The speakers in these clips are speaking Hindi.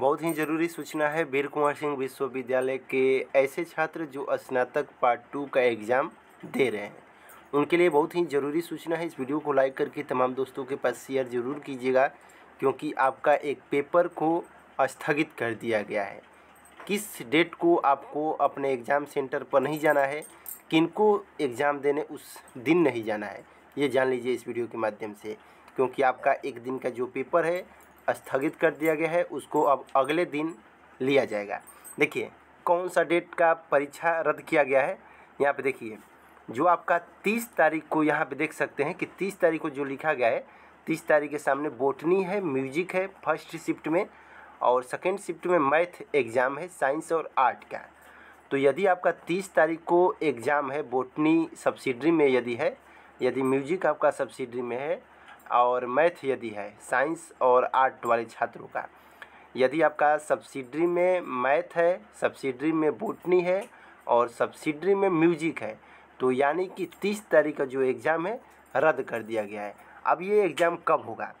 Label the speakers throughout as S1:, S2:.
S1: बहुत ही ज़रूरी सूचना है। वीर कुंवर सिंह विश्वविद्यालय के ऐसे छात्र जो स्नातक पार्ट टू का एग्ज़ाम दे रहे हैं। उनके लिए बहुत ही ज़रूरी सूचना है। इस वीडियो को लाइक करके तमाम दोस्तों के पास शेयर ज़रूर कीजिएगा, क्योंकि आपका एक पेपर को स्थगित कर दिया गया है। किस डेट को आपको अपने एग्ज़ाम सेंटर पर नहीं जाना है किनको एग्ज़ाम देने उस दिन नहीं जाना है, ये जान लीजिए इस वीडियो के माध्यम से। क्योंकि आपका एक दिन का जो पेपर है स्थगित कर दिया गया है, उसको अब अगले दिन लिया जाएगा। देखिए, कौन सा डेट का परीक्षा रद्द किया गया है? यहाँ पे देखिए, जो आपका तीस तारीख को यहाँ पे देख सकते हैं कि तीस तारीख को जो लिखा गया है, तीस तारीख के सामने बोटनी है म्यूज़िक है फ़र्स्ट शिफ्ट में और सेकेंड शिफ्ट में मैथ एग्ज़ाम है साइंस और आर्ट का। तो यदि आपका तीस तारीख को एग्ज़ाम है बोटनी सब्सिडरी में यदि है, यदि म्यूज़िक आपका सब्सिडरी में है और मैथ यदि है, साइंस और आर्ट वाले छात्रों का। यदि आपका सब्सिडरी में मैथ है, सब्सिडरी में बोटनी है और सब्सिडरी में म्यूज़िक है तो यानी कि तीस तारीख का जो एग्ज़ाम है, रद्द कर दिया गया है। अब ये एग्ज़ाम कब होगा?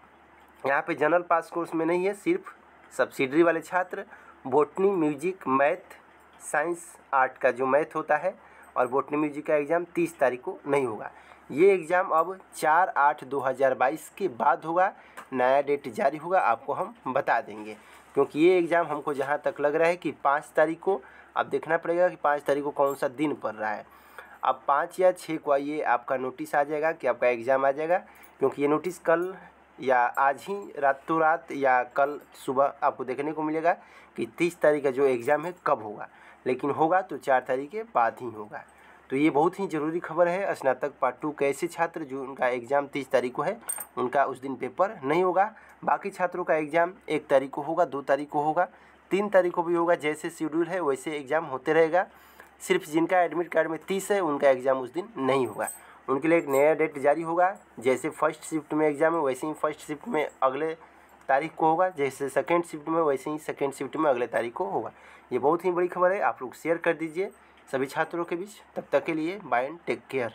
S1: यहाँ पे जनरल पास कोर्स में नहीं है, सिर्फ़ सब्सिडरी वाले छात्र, botany, music, math, science, art का जो मैथ होता है और बोटनी म्यूज़िक का एग्ज़ाम तीस तारीख को नहीं होगा। ये एग्ज़ाम अब चार आठ दो हज़ार बाईस के बाद होगा। नया डेट जारी होगा, आपको हम बता देंगे। क्योंकि ये एग्ज़ाम हमको जहाँ तक लग रहा है कि पाँच तारीख को, अब देखना पड़ेगा कि पाँच तारीख को कौन सा दिन पड़ रहा है। अब पाँच या छः को ये आपका नोटिस आ जाएगा कि आपका एग्ज़ाम आ जाएगा। क्योंकि ये नोटिस कल या आज ही रातों रात या कल सुबह आपको देखने को मिलेगा कि तीस तारीख का जो एग्ज़ाम है कब होगा। लेकिन होगा तो चार तारीख के बाद ही होगा। तो ये बहुत ही ज़रूरी खबर है, स्नातक पार्ट टू के ऐसे छात्र जो उनका एग्ज़ाम तीस तारीख को है, उनका उस दिन पेपर नहीं होगा। बाकी छात्रों का एग्ज़ाम एक तारीख को होगा, दो तारीख को होगा, तीन तारीख को भी होगा, जैसे शेड्यूल है वैसे एग्ज़ाम होते रहेगा। सिर्फ़ जिनका एडमिट कार्ड में तीस है, उनका एग्ज़ाम उस दिन नहीं होगा। उनके लिए एक नया डेट जारी होगा, जैसे फ़र्स्ट शिफ्ट में एग्ज़ाम है, वैसे ही फ़र्स्ट शिफ्ट में अगले तारीख को होगा, जैसे सेकेंड शिफ्ट में, वैसे ही सेकेंड शिफ्ट में अगले तारीख को होगा। ये बहुत ही बड़ी खबर है, आप लोग शेयर कर दीजिए, सभी छात्रों के बीच। तब तक के लिए बाय एंड टेक केयर